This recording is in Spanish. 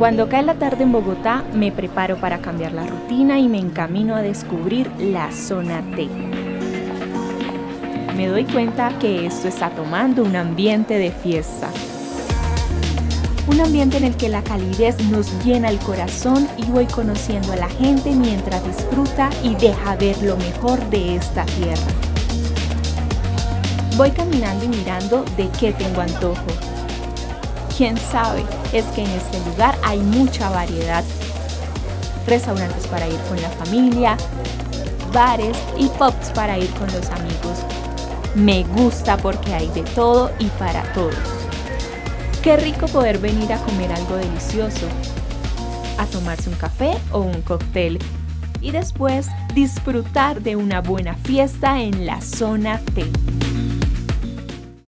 Cuando cae la tarde en Bogotá, me preparo para cambiar la rutina y me encamino a descubrir la zona T. Me doy cuenta que esto está tomando un ambiente de fiesta. Un ambiente en el que la calidez nos llena el corazón y voy conociendo a la gente mientras disfruta y deja ver lo mejor de esta tierra. Voy caminando y mirando de qué tengo antojo. Quién sabe, es que en este lugar hay mucha variedad. Restaurantes para ir con la familia, bares y pubs para ir con los amigos. Me gusta porque hay de todo y para todos. Qué rico poder venir a comer algo delicioso, a tomarse un café o un cóctel y después disfrutar de una buena fiesta en la zona T.